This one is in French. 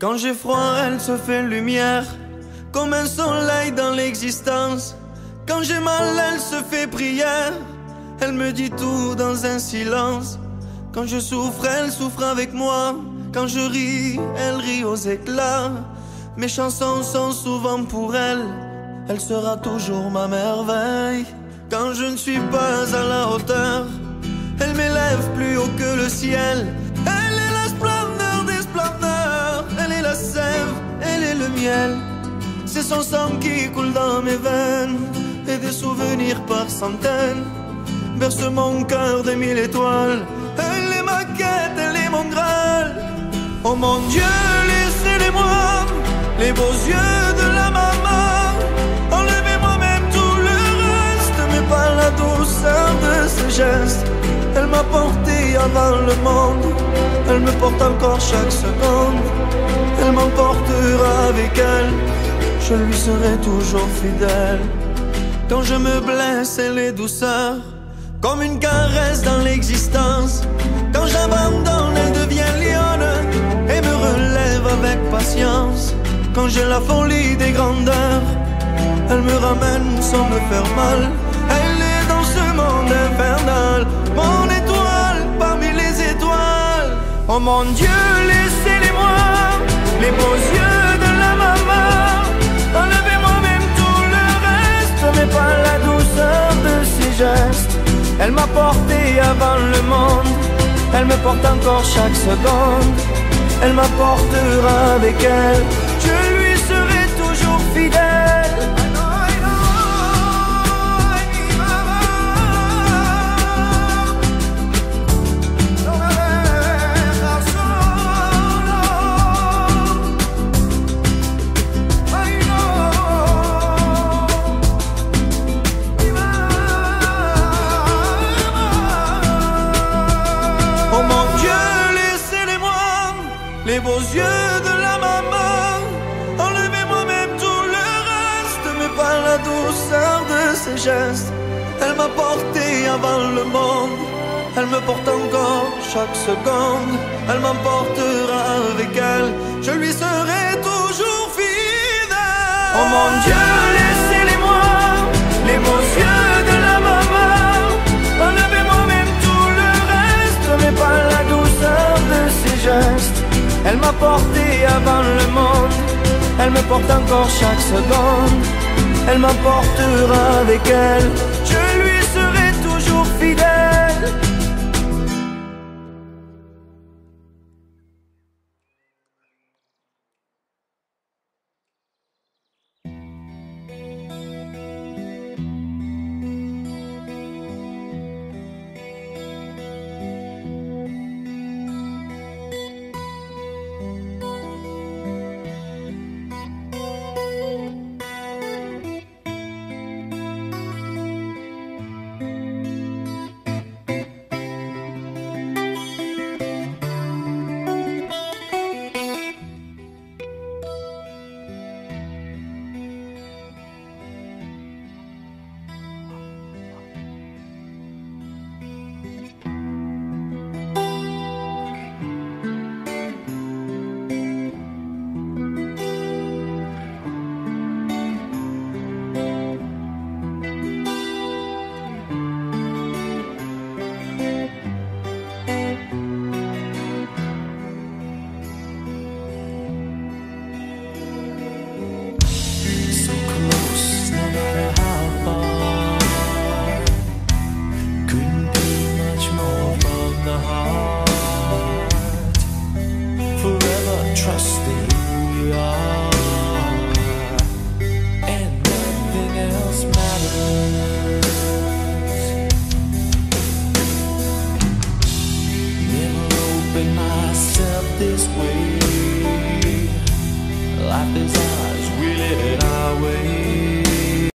Quand j'ai froid, elle se fait lumière, comme un soleil dans l'existence. Quand j'ai mal, elle se fait prière, elle me dit tout dans un silence. Quand je souffre, elle souffre avec moi. Quand je ris, elle rit aux éclats. Mes chansons sont souvent pour elle, elle sera toujours ma merveille. Quand je ne suis pas à la hauteur, elle m'élève plus haut que le ciel. C'est son sang qui coule dans mes veines et des souvenirs par centaines. Berce mon cœur de mille étoiles. Elle est ma quête, elle est mon graal. Oh mon Dieu, laissez-les-moi, les beaux yeux de la maman. Enlevez-moi même tout le reste, mais pas la douceur de ses gestes. Elle m'a porté avant le monde, elle me porte encore chaque seconde. Elle m'emportera avec elle, je lui serai toujours fidèle. Quand je me blesse, elle est douceur, comme une caresse dans l'existence. Quand j'abandonne, elle devient lionne et me relève avec patience. Quand j'ai la folie des grandeurs, elle me ramène sans me faire mal. Oh mon Dieu, laissez-les-moi, les beaux yeux de la maman. Enlevez-moi même tout le reste, mais pas la douceur de ses gestes. Elle m'a porté avant le monde, elle me porte encore chaque seconde. Elle m'apportera avec elle, je lui les beaux yeux de la maman. Enlevez-moi même tout le reste, mais pas la douceur de ses gestes. Elle m'a porté avant le monde, elle me porte encore chaque seconde. Elle m'emportera avec elle, je lui serai toujours fidèle. Oh mon Dieu, m'a porté avant le monde, elle me porte encore chaque seconde. Elle m'emportera avec elle, Trust in who we are. And nothing else matters. Never open myself this way. Life is ours, we live it our way.